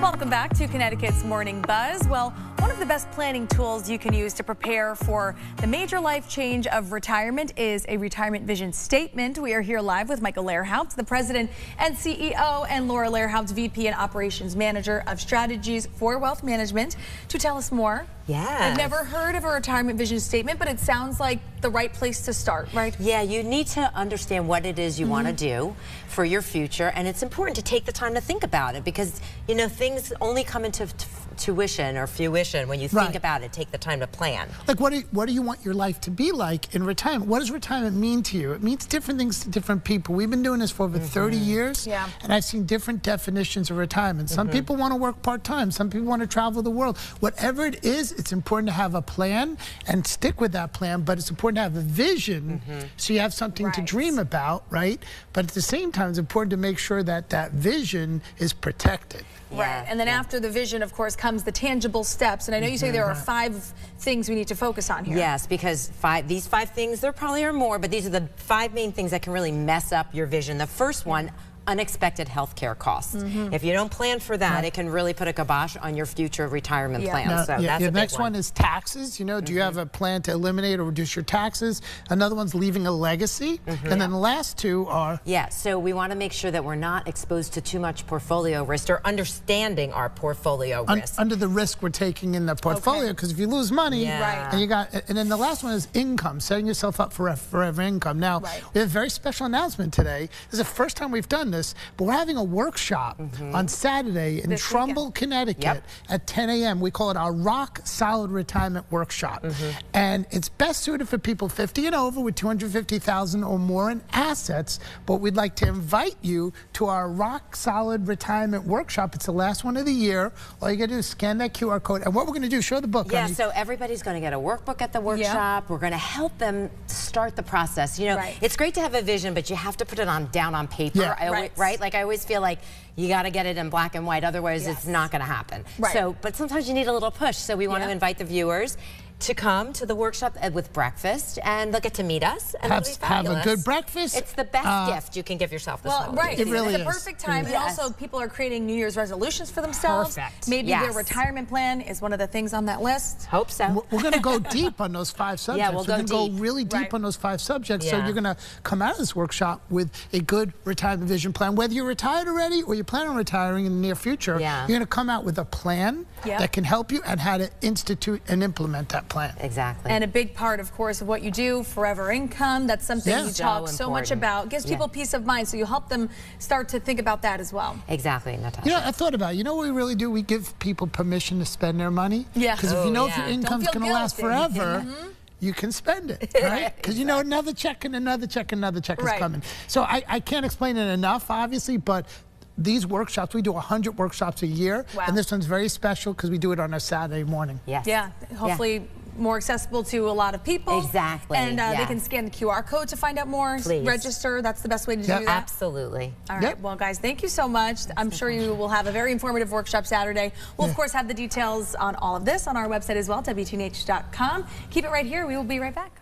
Welcome back to Connecticut's Morning Buzz. Well, one of the best planning tools you can use to prepare for the major life change of retirement is a retirement vision statement. We are here live with Michael Lehrhaupt, the president and CEO, and Laura Lehrhaupt, VP and operations manager of strategies for wealth management, to tell us more. Yeah. I've never heard of a retirement vision statement, but it sounds like the right place to start, right? Yeah, you need to understand what it is you mm -hmm. want to do for your future, and it's important to take the time to think about it because, you know, things only come into tuition or fruition when you think right. about it. Take the time to plan. Like, what do, you, what do you want your life to be like in retirement? What does retirement mean to you? It means different things to different people. We've been doing this for over mm -hmm. 30 years, yeah. and I've seen different definitions of retirement. Some mm -hmm. people want to work part-time. Some people want to travel the world. Whatever it is, it's important to have a plan and stick with that plan, but it's important to have a vision mm -hmm. so you have something right. to dream about, right? But at the same time, it's important to make sure that that vision is protected. Yeah, right. And then yeah. after the vision, of course, comes the tangible steps. And I know you say there are mm-hmm. five things we need to focus on here. Yes, because five, these five things, there probably are more, but these are the five main things that can really mess up your vision. The first one, unexpected health care costs. Mm -hmm. If you don't plan for that, right. it can really put a kibosh on your future retirement yeah. plan. Now, so yeah, that's the next one. one. is taxes. You know, do mm -hmm. you have mm-hmm. a plan to eliminate or reduce your taxes? Another one's leaving a legacy. Mm -hmm. And then the last two are? Yeah, so we want to make sure that we're not exposed to too much portfolio risk or understanding our portfolio Un risk. Under the risk we're taking in the portfolio, because okay. if you lose money, yeah. right. and you got, and then the last one is income, setting yourself up for forever income. Now, right. we have a very special announcement today. This is the first time we've done this, but we're having a workshop mm -hmm. on Saturday in this Trumbull, weekend. Connecticut yep. at 10 a.m. We call it our Rock Solid Retirement Workshop. Mm -hmm. And it's best suited for people 50 and over with 250,000 or more in assets. But we'd like to invite you to our Rock Solid Retirement Workshop. It's the last one of the year. All you got to do is scan that QR code. And what we're going to do, show the book. Yeah, honey. so everybody's going to get a workbook at the workshop. We're going to help them start the process. You know, right. it's great to have a vision, but you have to put it on down on paper. Yeah. I, right. right? Like I always feel like you got to get it in black and white, otherwise yes. it's not going to happen. Right. So, but sometimes you need a little push. So we want yeah. to invite the viewers to come to the workshop with breakfast and they'll get to meet us and have, have a good breakfast. It's the best uh, gift you can give yourself this well, holiday. Right, it really it's is. the perfect time. Yes. And also people are creating New Year's resolutions for themselves. Perfect. Maybe yes. their retirement plan is one of the things on that list. Hope so. We're going to go deep on those five subjects. Yeah, we'll We're go going to go really deep right. on those five subjects. Yeah. So you're going to come out of this workshop with a good retirement vision plan. Whether you're retired already or you plan on retiring in the near future, yeah. you're going to come out with a plan yep. that can help you and how to institute and implement that plan. Exactly. And a big part, of course, of what you do, forever income. That's something yeah. you talk so, so much about. Gives people peace of mind, so you help them start to think about that as well. Exactly, Natasha. You know, I thought about it. You know what we really do? We give people permission to spend their money. Yeah. Because oh, if you know yeah. if your income's going to last forever, mm -hmm you can spend it, right? Because exactly. you know another check and another check and another check right. is coming. So I, I can't explain it enough, obviously, but these workshops, we do 100 workshops a year, wow. and this one's very special because we do it on a Saturday morning. Yes. Yeah, hopefully yeah more accessible to a lot of people. Exactly. And uh, yeah. they can scan the QR code to find out more. Please. Register. That's the best way to yep. do that. Absolutely. All right. Yep. Well, guys, thank you so much. I'm sure you will have a very informative workshop Saturday. We'll, yeah. of course, have the details on all of this on our website as well, WTNH.com. Keep it right here. We will be right back.